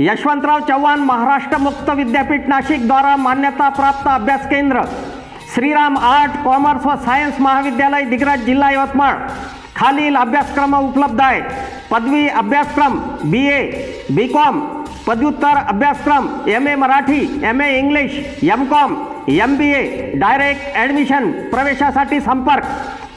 यशवंतराव चव्हाण महाराष्ट्र मुक्त विद्यापीठ नाशिक द्वारा मान्यता प्राप्त अभ्यास केंद्र. श्रीराम आर्ट कॉमर्स व सायन्स महाविद्यालय दिग्रज जिल्हा यवतमाळ. खालील अभ्यासक्रम उपलब्ध आहे पदवी अभ्यासक्रम बी ए बी कॉम पदव्युत्तर अभ्यासक्रम M A Marathi M A English M com M B A direct admission प्रवेशासाठी संपर्क.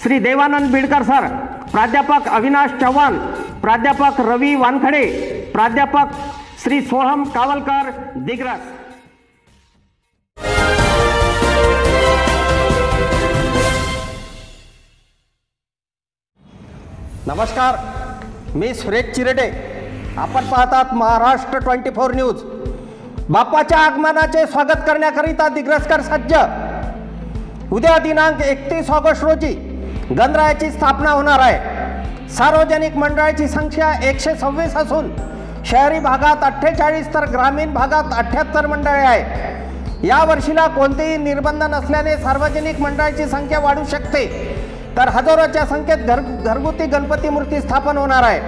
श्री देवानंद बिडकर सर. प्राध्यापक अविनाश चव्हाण. प्राध्यापक रवी वानखडे. प्राध्यापक श्री सोहम कावलकर दिग्रस। नमस्कार मी सुरेश चिरडे. आपण पाहतात महाराष्ट्र ट्वेंटी फोर न्यूज. बाप्पाच्या आगमनाचे स्वागत करण्याकरिता दिग्रसकर सज्ज. उद्या दिनांक एकतीस ऑगस्ट रोजी गणरायाची स्थापना होणार आहे. सार्वजनिक मंडळाची संख्या एकशे सव्वीस असून शहरी भागात अठ्ठेचाळीस तर ग्रामीण भागात अठ्ठ्याहत्तर मंडळे आहे या वर्षीला कोणतेही निर्बंध नसल्याने सार्वजनिक मंडळाची संख्या वाढू शकते. तर हजारोच्या संख्येत घर घरगुती गणपती मूर्ती स्थापन होणार आहे.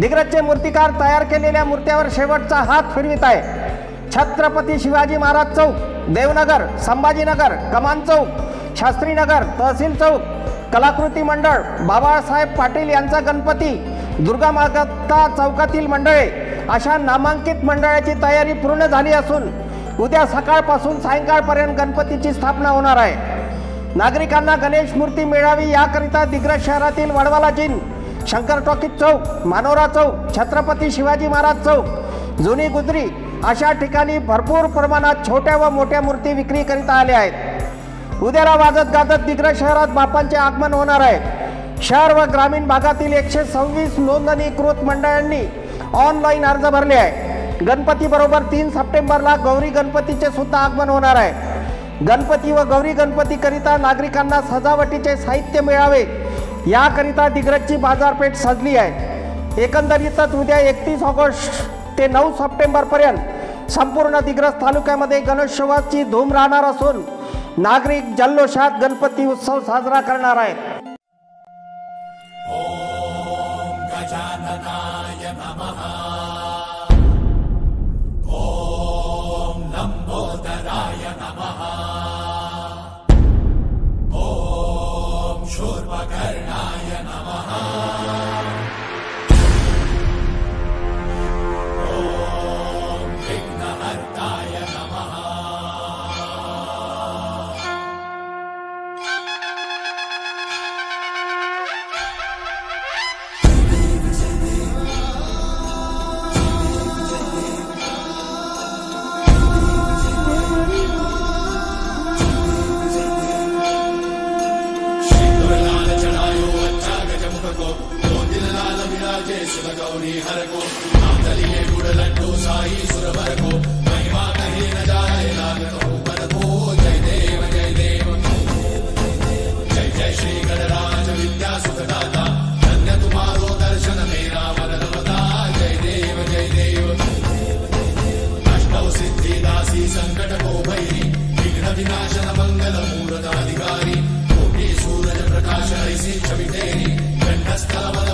दिग्रजचे मूर्तिकार तयार केलेल्या मूर्त्यावर शेवटचा हात फिरवित आहे. छत्रपती शिवाजी महाराज चौक देवनगर संभाजीनगर कमान चौक शास्त्रीनगर तहसील चौक कलाकृती मंडळ बाबासाहेब पाटील यांचा गणपती दुर्गा माता चौकातील मंडळे अशा नामांकित मंडळाची तयारी पूर्ण झाली असून उद्या सकाळपासून सायंकाळपर्यंत गणपतीची स्थापना होणार आहे. नागरिकांना गणेश मूर्ती मिळावी याकरिता दिग्रज शहरातील वडवाला जिन शंकर टॉकीज चौक मानोरा चौक छत्रपती शिवाजी महाराज चौक जुनी गुजरी अशा ठिकाणी भरपूर प्रमाणात छोट्या व मोठ्या मूर्ती विक्री करीता आल्या आहेत. उद्याला वाजत गाजत दिग्रज शहरात बापांचे आगमन होणार आहे. शहर व ग्रामीण भागातील एकशे सव्वीस नोंदणीकृत मंडळांनी ऑनलाईन अर्ज भरले आहे गणपती बरोबर तीन सप्टेंबरला गौरी गणपतीचे सुद्धा आगमन होणार आहे. गणपती व गौरी गणपती करिता नागरिकांना सजावटीचे साहित्य मिळावे याकरिता दिग्रजची बाजारपेठ सजली आहे. एकंदरीतच उद्या एकतीस ऑगस्ट ते नऊ सप्टेंबरपर्यंत संपूर्ण दिग्रज तालुक्यामध्ये गणेशोत्सवाची धूम राहणार असून नागरिक जल्लोषात गणपती उत्सव साजरा करणार आहेत. Maranatha. చేసున గౌరీ హరకు. నా తలిగే గుడలంటూ సాయి సుర వరకు మహిమా కహీన జాయ లాగతో పదకో. జై దేవ జై దేవ. జై జై శ్రీ గణరాజ విద్యా సుఖదాత ధన్య తుమారో దర్శన మేరా వరదవతా. జై దేవ జై దేవ. అష్టౌ సిద్ధి దాసి సంకట కో భైరి విఘ్న వినాశన మంగళ మూలదాధికారి కోటి సూరజ ప్రకాశ ఐసి చవితేరి. ఘంటస్థల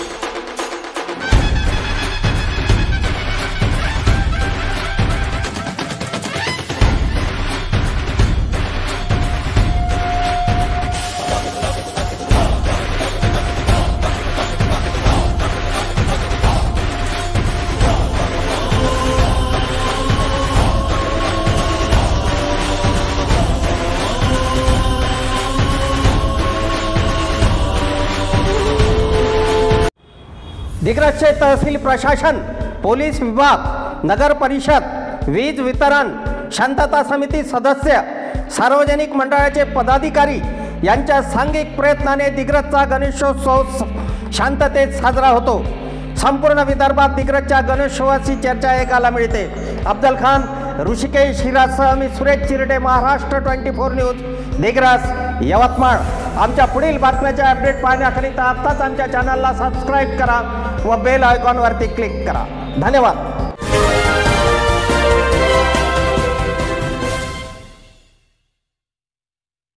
दिग्रजचे तहसील प्रशासन पोलीस विभाग नगर परिषद वीज वितरण शांतता समिती सदस्य सार्वजनिक मंडळाचे पदाधिकारी यांच्या सांघिक प्रयत्नाने दिग्रजचा गणेशोत्सव शांततेत साजरा होतो. संपूर्ण विदर्भात दिग्रजच्या गणेशोत्सवाची चर्चा ऐकायला मिळते. अफजल खान ऋषिकेश हिरासह मी Suresh Chirde Maharashtra twenty four news Digras Yavatmal. आमच्या पुढील बातम्याचे अपडेट पाहण्याकरिता आत्ताच आमच्या चॅनलला सबस्क्राईब करा व बेल आयकॉनवरती क्लिक करा. धन्यवाद.